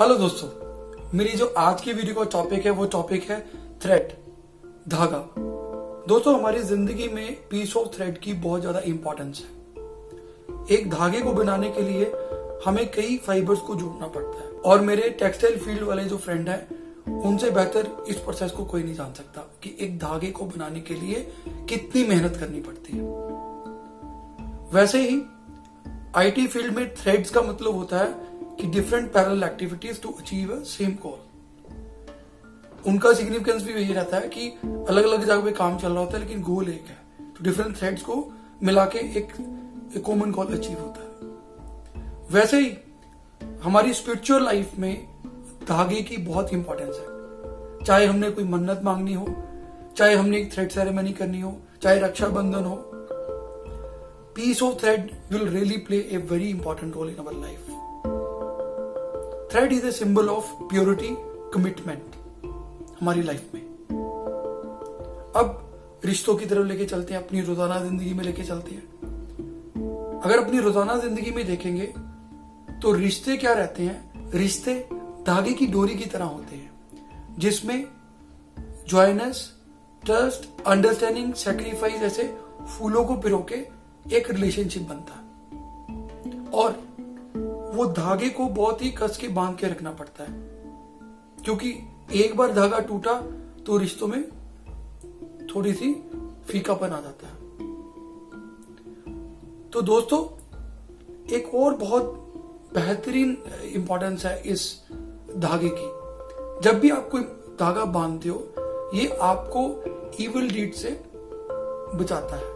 Hello दोस्तों, मेरी जो आज की वीडियो का टॉपिक है, वो टॉपिक है थ्रेड धागा। दोस्तों, हमारी ज़िंदगी में पीस ऑफ़ थ्रेड की बहुत ज़्यादा इंपॉर्टेंस है। एक धागे को बनाने के लिए हमें कई फाइबर्स को जोड़ना पड़ता है। और मेरे टेक्सटाइल फ़ील्ड वाले जो फ्रेंड है, उनसे बेहतर इस प्रोसेस को कोई नहीं जान सकता कि एक धागे को बनाने के लिए कितनी मेहनत करनी पड़ती है। वैसे ही आईटी फ़ील्ड में थ्रेड्स का मतलब होता है कि different parallel activities to achieve same goal उनका सिग्निफिकेंस भी यही रहता है कि अलग अलग जगह पे काम चल रहा होता है, लेकिन गोल एक है। तो डिफरेंट थ्रेड्स को मिला के एक कॉमन गोल अचीव होता है। वैसे ही, हमारी स्पिरिचुअल लाइफ में धागे की बहुत इंपॉर्टेंस है। चाहे हमने कोई मन्नत मांगनी हो, चाहे हमने एक थ्रेड सेरेमनी करनी हो, चाहे रक्षाबंधन हो piece of thread will really play a very important role in our life thread is a symbol of purity commitment हमारी लाइफ में। अब रिश्तों की तरफ़ लेके चलते हैं, अपनी रोज़ाना ज़िंदगी में लेके चलते हैं। अगर अपनी रोज़ाना ज़िंदगी में देखेंगे तो रिश्ते क्या रहते हैं? रिश्ते धागे की डोरी की तरह होते हैं, जिसमें ज्वाइनेस ट्रस्ट अंडरस्टैंडिंग सेक्रीफाइस ऐसे फूलों को पिरो के एक रिलेशनशिप बनता। और वो धागे को बहुत ही कस के बाँध के रखना पड़ता है। क्योंकि एक बार धागा टूटा तो रिश्तों में थोड़ी सी फीकापन आ जाता है। तो दोस्तों, एक और बहुत बेहतरीन इंपॉर्टेंस है इस धागे की। जब भी आप कोई धागा बांधते हो, ये आपको इविल डीड से बचाता है।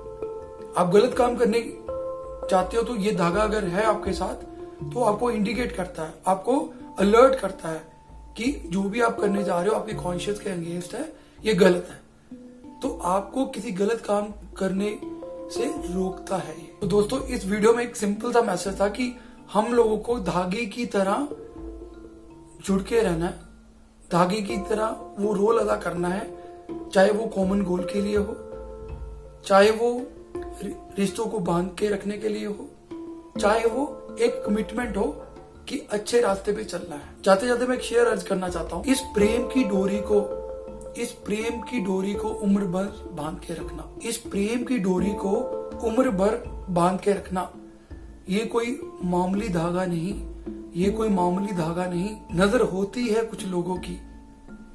आप गलत काम करने चाहते हो तो ये धागा अगर है आपके साथ तो आपको इंडिकेट करता है, आपको अलर्ट करता है कि जो भी आप करने जा रहे हो, आपके कॉन्शियस के अगेंस्ट है, ये गलत है। तो आपको किसी गलत काम करने से रोकता है तो दोस्तों, इस वीडियो में एक सिंपल सा मैसेज था कि हम लोगों को धागे की तरह जुड़ के रहना है। धागे की तरह वो रोल अदा करना है, चाहे वो कॉमन गोल के लिए हो, चाहे वो रिश्तों को बाँध के रखने के लिए हो चाहे वो एक कमिटमेंट हो कि अच्छे रास्ते पे चलना है। जाते जाते मैं एक शेयर अर्ज़ करना चाहता हूँ। इस प्रेम की डोरी को, इस प्रेम की डोरी को उम्र भर बाँध के रखना। इस प्रेम की डोरी को उम्र भर बाँध के रखना। ये कोई मामूली धागा नहीं, ये कोई मामूली धागा नहीं। नज़र होती है कुछ लोगों की,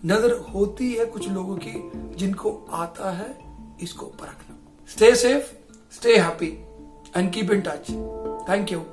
नज़र होती है कुछ लोगों की जिनको आता है इसको परखना। Stay safe stay happy and keep in touch thank you